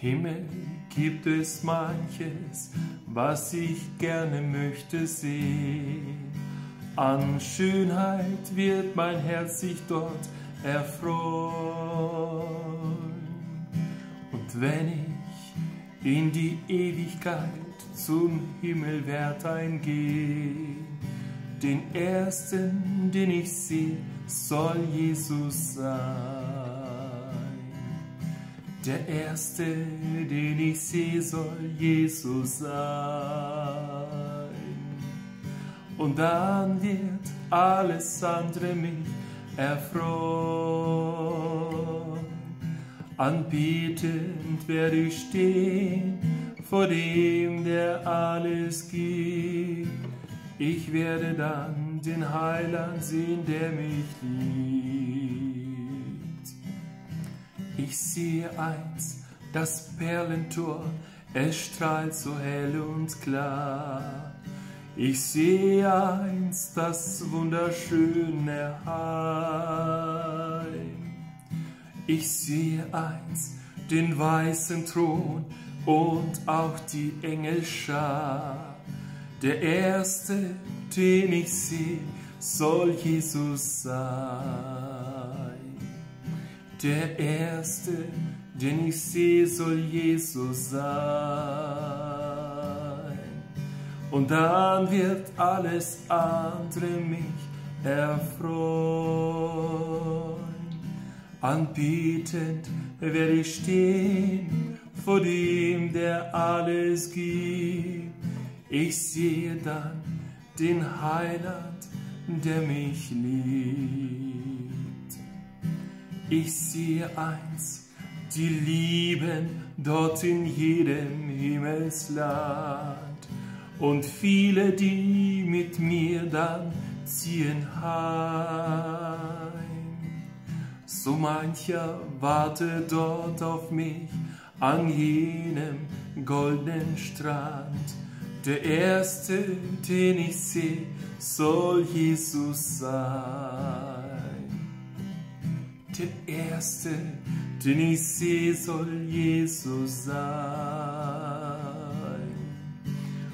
Himmel gibt es manches, was ich gerne möchte sehen. An Schönheit wird mein Herz sich dort erfreuen. Und wenn ich in die Ewigkeit zum Himmelwert eingehe, den ersten, den ich sehe, soll Jesus sein. Der erste, den ich sehe, soll Jesus sein. Und dann wird alles andere mich erfreuen. Anbetend werde ich stehen vor dem, der alles gibt. Ich werde dann den Heiland sehen, der mich liebt. Ich sehe eins, das Perlentor, es strahlt so hell und klar. Ich sehe eins, das wunderschöne Heim. Ich sehe eins, den weißen Thron und auch die Engelschar. Der erste, den ich sehe, soll Jesus sein. Der erste, den ich sehe, soll Jesus sein. Und dann wird alles andere mich erfreuen. Anbietend werde ich stehen vor dem, der alles gibt. Ich sehe dann den Heiland, der mich liebt. Ich sehe eins, die lieben dort in jedem Himmelsland und viele, die mit mir dann ziehen heim. So mancher warte dort auf mich an jenem goldenen Strand. Der erste, den ich sehe, soll Jesus sein. Der erste, den ich sehe, soll Jesus sein.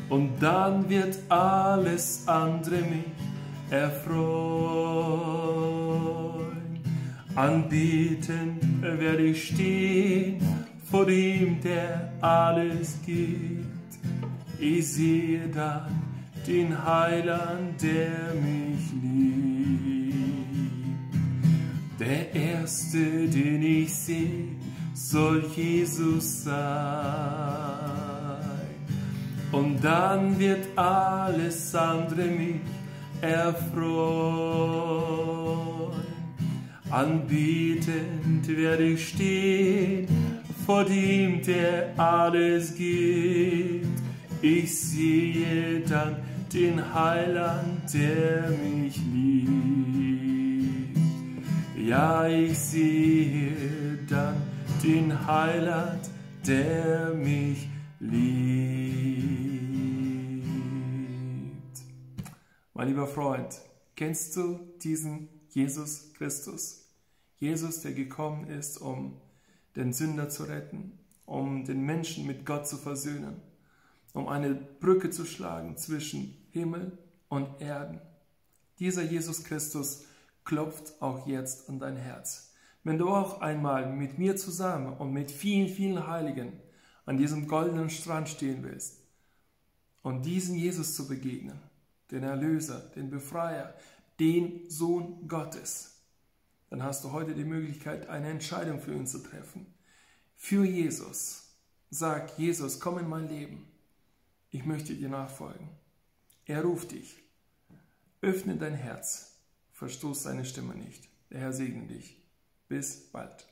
Und dann wird alles andere mich erfreuen. Anbeten werde ich stehen vor dem, der alles gibt. Ich sehe dann den Heiland, der mich liebt. Der erste, den ich sehe, soll Jesus sein. Und dann wird alles andere mich erfreuen. Anbietend werde ich stehen vor dem, der alles gibt. Ich sehe dann den Heiland, der mich liebt. Ja, ich sehe dann den Heiland, der mich liebt. Mein lieber Freund, kennst du diesen Jesus Christus? Jesus, der gekommen ist, um den Sünder zu retten, um den Menschen mit Gott zu versöhnen, um eine Brücke zu schlagen zwischen Himmel und Erden. Dieser Jesus Christus klopft auch jetzt an dein Herz. Wenn du auch einmal mit mir zusammen und mit vielen, vielen Heiligen an diesem goldenen Strand stehen willst und diesen Jesus zu begegnen, den Erlöser, den Befreier, den Sohn Gottes, dann hast du heute die Möglichkeit, eine Entscheidung für ihn zu treffen. Für Jesus. Sag, Jesus, komm in mein Leben. Ich möchte dir nachfolgen. Er ruft dich. Öffne dein Herz Verstoß seine Stimme nicht. Der Herr segne dich. Bis bald.